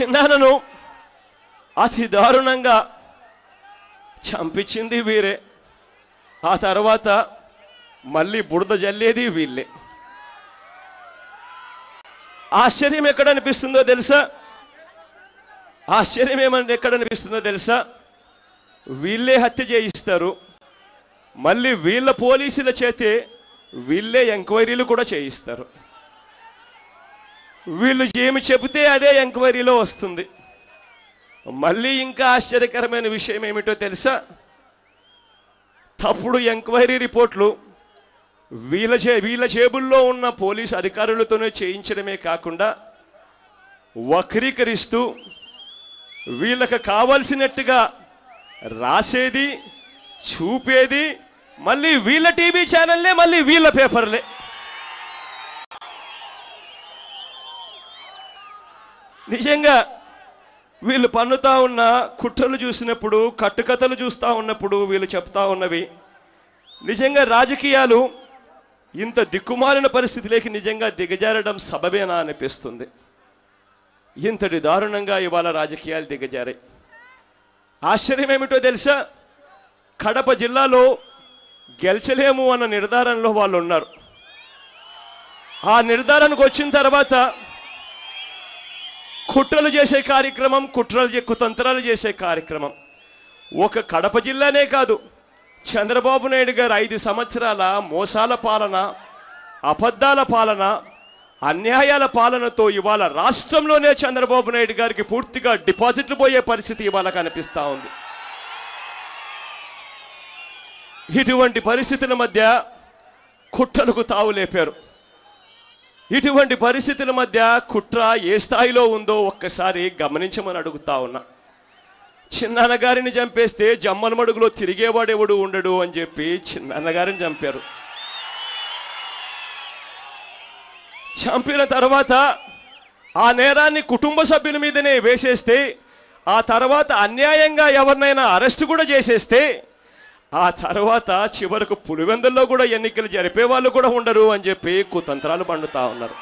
చిన్నానను అతి దారుణంగా చంపించింది వీరే. ఆ తర్వాత మళ్ళీ బుడద జల్లేది వీళ్ళే. ఆశ్చర్యం ఎక్కడ అనిపిస్తుందో తెలుసా? ఆశ్చర్యం ఏమని ఎక్కడ అనిపిస్తుందో తెలుసా? వీళ్ళే హత్య చేయిస్తారు. మళ్ళీ వీళ్ళ పోలీసుల చేతే వీళ్ళే ఎంక్వైరీలు కూడా చేయిస్తారు. వీళ్ళు ఏమి చెబితే అదే ఎంక్వైరీలో వస్తుంది. మళ్ళీ ఇంకా ఆశ్చర్యకరమైన విషయం ఏమిటో తెలుసా? తప్పుడు ఎంక్వైరీ రిపోర్ట్లు వీళ్ళ చే వీళ్ళ జేబుల్లో ఉన్న పోలీసు అధికారులతోనే చేయించడమే కాకుండా వక్రీకరిస్తూ వీళ్ళకి కావలసినట్టుగా రాసేది చూపేది మళ్ళీ వీళ్ళ టీవీ ఛానల్లే మళ్ళీ వీళ్ళ పేపర్లే. నిజంగా వీళ్ళు పన్నుతా ఉన్న కుట్రలు చూసినప్పుడు కట్టుకథలు చూస్తూ ఉన్నప్పుడు వీళ్ళు చెప్తా ఉన్నవి. నిజంగా రాజకీయాలు ఇంత దిక్కుమాలిన పరిస్థితిలోకి నిజంగా దిగజారడం సబబేనా అనిపిస్తుంది. ఇంతటి దారుణంగా ఇవాళ రాజకీయాలు దిగజారాయి. ఆశ్చర్యం ఏమిటో తెలుసా? కడప జిల్లాలో గెలిచలేము అన్న నిర్ధారణలో వాళ్ళు ఉన్నారు ఆ నిర్ధారణకు వచ్చిన తర్వాత కుట్రలు చేసే కార్యక్రమం కుట్రలు చే- కుతంత్రాలు చేసే కార్యక్రమం. ఒక కడప జిల్లానే కాదు చంద్రబాబు నాయుడు గారు ఐదు సంవత్సరాల మోసాల పాలన అబద్ధాల పాలన అన్యాయాల పాలనతో ఇవాళ రాష్ట్రంలోనే చంద్రబాబు నాయుడు గారికి పూర్తిగా డిపాజిట్లు పోయే పరిస్థితి ఇవాళ కనిపిస్తూ ఉంది. ఇటువంటి పరిస్థితుల మధ్య కుట్రలకు తావు లేపారు ఇటువంటి పరిస్థితుల మధ్య కుట్ర ఏ స్థాయిలో ఉందో ఒక్కసారి గమనించమని అడుగుతా ఉన్నా. చిన్నన్నగారిని చంపేస్తే జమ్మల మడుగులో తిరిగేవాడెవడు ఉండడు అని చెప్పి చిన్నన్నగారిని చంపారు. చంపిన తర్వాత ఆ నేరాన్ని కుటుంబ సభ్యుల మీదనే వేసేస్తే ఆ తర్వాత అన్యాయంగా ఎవరినైనా అరెస్ట్ కూడా చేసేస్తే ఆ తర్వాత చివరకు పులివెందుల్లో కూడా ఎన్నికలు జరిపే వాళ్ళు కూడా ఉండరు అని చెప్పి కుతంత్రాలు పండుతా ఉన్నారు.